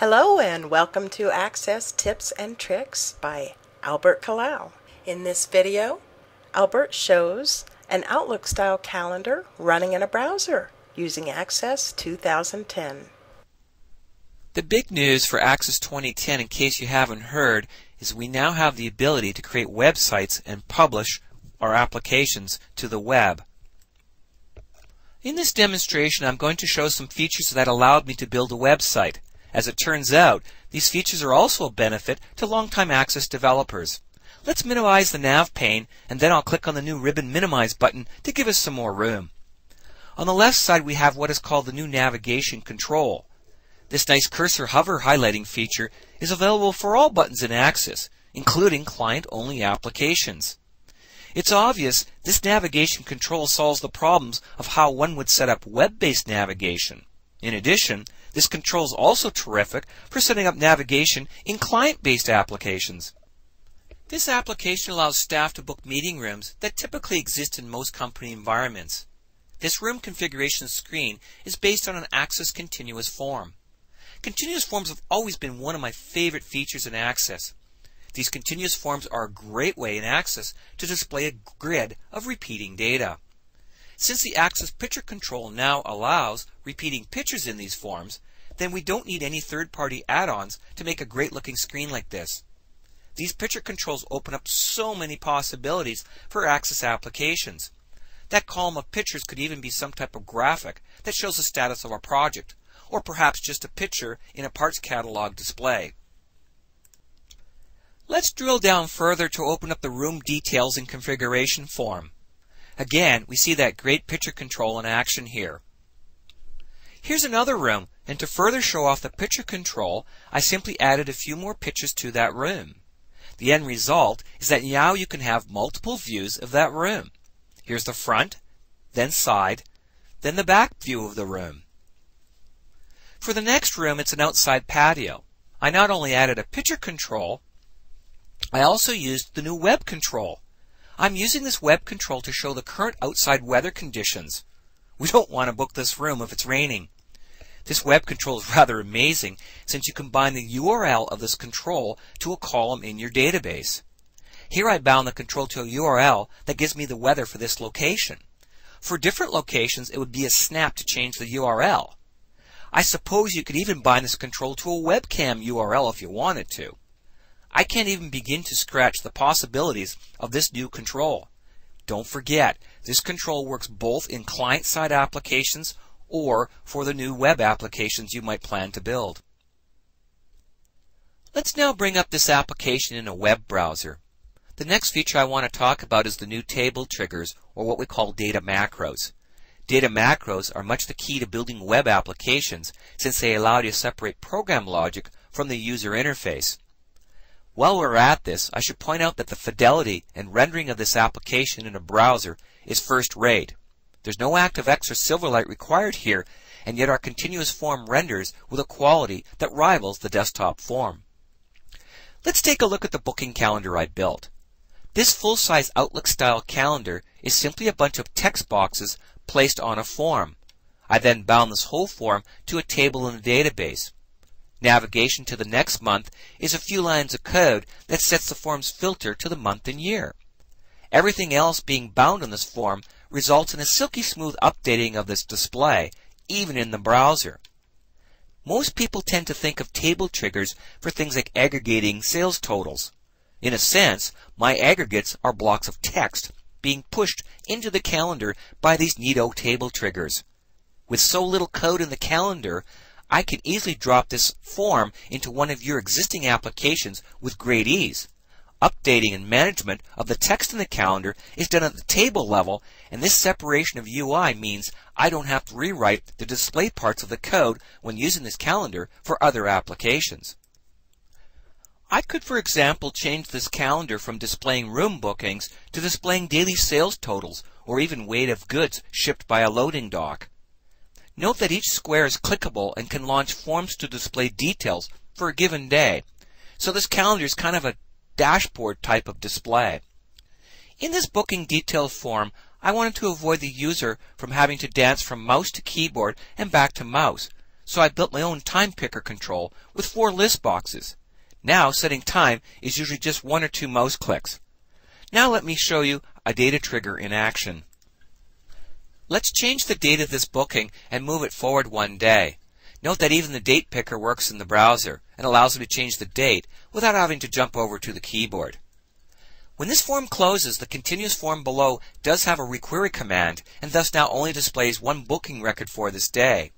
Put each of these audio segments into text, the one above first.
Hello and welcome to Access Tips and Tricks by Albert Kallal. In this video, Albert shows an Outlook style calendar running in a browser using Access 2010. The big news for Access 2010, in case you haven't heard, is we now have the ability to create websites and publish our applications to the web. In this demonstration, I'm going to show some features that allowed me to build a website. As it turns out, these features are also a benefit to long-time Access developers. Let's minimize the nav pane, and then I'll click on the new ribbon minimize button to give us some more room. On the left side, we have what is called the new navigation control. This nice cursor hover highlighting feature is available for all buttons in Access, including client-only applications. It's obvious this navigation control solves the problems of how one would set up web-based navigation. In addition, this control is also terrific for setting up navigation in client-based applications. This application allows staff to book meeting rooms that typically exist in most company environments. This room configuration screen is based on an Access continuous form. Continuous forms have always been one of my favorite features in Access. These continuous forms are a great way in Access to display a grid of repeating data. Since the Access Picture Control now allows repeating pictures in these forms, then we don't need any third-party add-ons to make a great-looking screen like this. These picture controls open up so many possibilities for Access applications. That column of pictures could even be some type of graphic that shows the status of our project, or perhaps just a picture in a parts catalog display. Let's drill down further to open up the room details and configuration form. Again, we see that great picture control in action here. Here's another room, and to further show off the picture control, I simply added a few more pictures to that room. The end result is that now you can have multiple views of that room. Here's the front, then side, then the back view of the room. For the next room, it's an outside patio. I not only added a picture control, I also used the new web control. I'm using this web control to show the current outside weather conditions. We don't want to book this room if it's raining. This web control is rather amazing since you combine the URL of this control to a column in your database. Here I bound the control to a URL that gives me the weather for this location. For different locations, it would be a snap to change the URL. I suppose you could even bind this control to a webcam URL if you wanted to. I can't even begin to scratch the possibilities of this new control. Don't forget, this control works both in client-side applications or for the new web applications you might plan to build. Let's now bring up this application in a web browser. The next feature I want to talk about is the new table triggers, or what we call data macros. Data macros are much the key to building web applications since they allow you to separate program logic from the user interface. While we're at this, I should point out that the fidelity and rendering of this application in a browser is first rate. There's no ActiveX or Silverlight required here, and yet our continuous form renders with a quality that rivals the desktop form. Let's take a look at the booking calendar I built. This full-size Outlook style calendar is simply a bunch of text boxes placed on a form. I then bound this whole form to a table in the database. Navigation to the next month is a few lines of code that sets the form's filter to the month and year. Everything else being bound on this form results in a silky smooth updating of this display, even in the browser. Most people tend to think of table triggers for things like aggregating sales totals. In a sense, my aggregates are blocks of text being pushed into the calendar by these neato table triggers. With so little code in the calendar, I can easily drop this form into one of your existing applications with great ease. Updating and management of the text in the calendar is done at the table level, and this separation of UI means I don't have to rewrite the display parts of the code when using this calendar for other applications. I could, for example, change this calendar from displaying room bookings to displaying daily sales totals or even weight of goods shipped by a loading dock. Note that each square is clickable and can launch forms to display details for a given day. So this calendar is kind of a dashboard type of display. In this booking detail form, I wanted to avoid the user from having to dance from mouse to keyboard and back to mouse. so I built my own time picker control with four list boxes. Now setting time is usually just one or two mouse clicks. Now let me show you a data trigger in action. Let's change the date of this booking and move it forward one day. Note that even the date picker works in the browser and allows me to change the date without having to jump over to the keyboard. When this form closes, the continuous form below does have a requery command and thus now only displays one booking record for this day.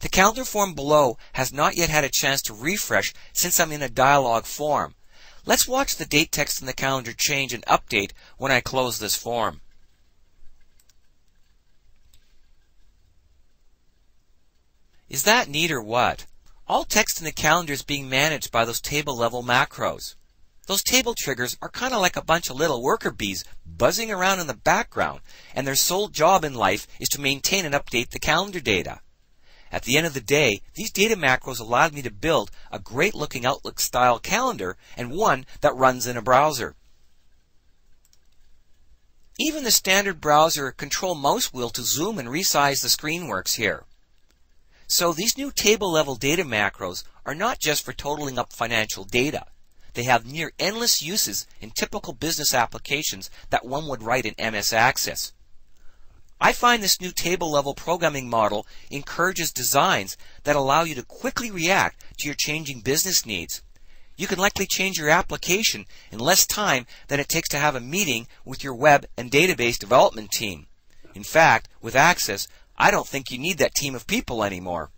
The calendar form below has not yet had a chance to refresh since I'm in a dialog form. Let's watch the date text in the calendar change and update when I close this form. Is that neat or what? All text in the calendar is being managed by those table level macros. Those table triggers are kind of like a bunch of little worker bees buzzing around in the background, and their sole job in life is to maintain and update the calendar data. At the end of the day, these data macros allowed me to build a great looking Outlook style calendar and one that runs in a browser. Even the standard browser control mouse wheel to zoom and resize the screen works here. So these new table level data macros are not just for totaling up financial data. They have near endless uses in typical business applications that one would write in MS Access. I find this new table level programming model encourages designs that allow you to quickly react to your changing business needs. You can likely change your application in less time than it takes to have a meeting with your web and database development team. In fact, with Access, I don't think you need that team of people anymore.